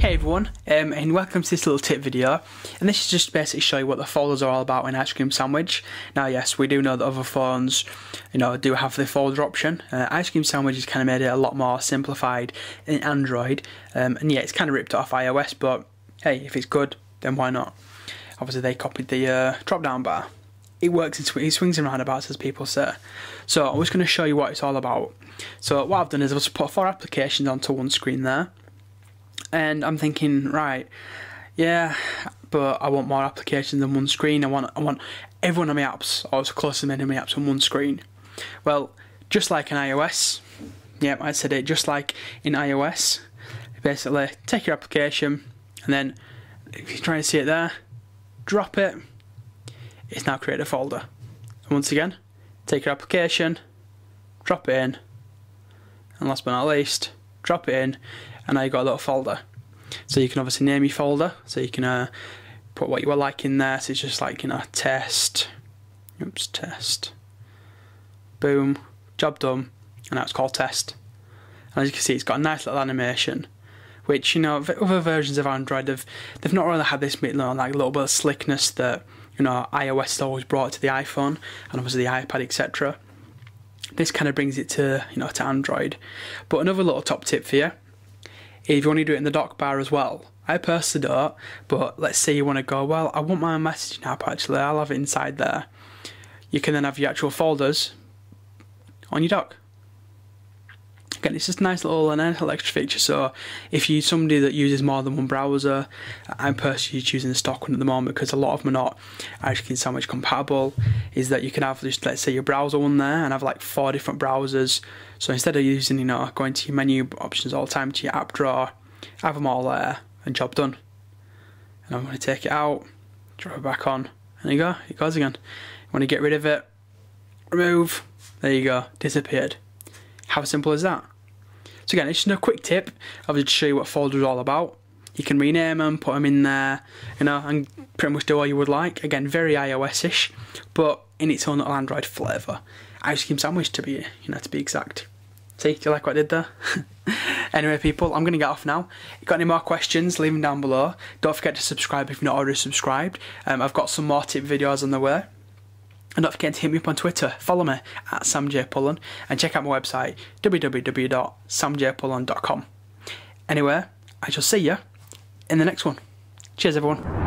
Hey everyone, um, and welcome to this little tip video. And this is just basically show you what the folders are all about in Ice Cream Sandwich. Now, yes, we do know that other phones, you know, do have the folder option. Uh, Ice Cream Sandwich has kind of made it a lot more simplified in Android. Um, and yeah, it's kind of ripped off iOS, but hey, if it's good, then why not? Obviously, they copied the uh, drop-down bar. It works in sw- it swings and roundabouts, as people say. So I'm just going to show you what it's all about. So what I've done is I've just put four applications onto one screen there and I'm thinking, right, yeah, but I want more applications than one screen. I want I want every one of my apps, or as close as many of my apps on one screen. Well, just like in iOS, yep, I said it. Just like in iOS, basically take your application and then if you're trying to see it there, drop it. It's now created a folder. And once again, take your application, drop it in, and last but not least, drop it in, and now you've got a little folder. So you can obviously name your folder, so you can uh, put what you would like in there. So it's just like, you know, test, oops, test, boom, job done, and now it's called test. And as you can see, it's got a nice little animation, which, you know, other versions of Android, have they've not really had this you know, like a little bit of slickness that, you know, iOS has always brought to the iPhone and obviously the iPad, etc. This kind of brings it to, you know, to Android. But another little top tip for you if you want to do it in the dock bar as well. I personally don't, but let's say you want to go, well, I want my messaging app actually, I'll have it inside there. You can then have your actual folders on your dock. Again, it's just a nice little, a nice extra feature. So, if you're somebody that uses more than one browser, I'm personally choosing the stock one at the moment because a lot of them are not actually sandwich compatible. Is that you can have just let's say your browser one there and have like four different browsers. So instead of using you know going to your menu options all the time to your app drawer, have them all there and job done. And I'm going to take it out, drop it back on, and there you go, it goes again. You want to get rid of it, remove, there you go, disappeared. How simple is that? So again, it's just a quick tip I'll just show you what folder is all about. You can rename them, put them in there, you know, and pretty much do what you would like. Again, very iOS-ish, but in its own little Android flavour. Ice cream sandwich to be, you know, to be exact. See, do you like what I did there? anyway, people, I'm going to get off now. If you got any more questions, leave them down below. Don't forget to subscribe if you're not already subscribed. Um, I've got some more tip videos on the way. And don't forget to hit me up on Twitter, follow me at SamJPullen, and check out my website www.samjpullen.com. Anyway, I shall see you in the next one. Cheers, everyone.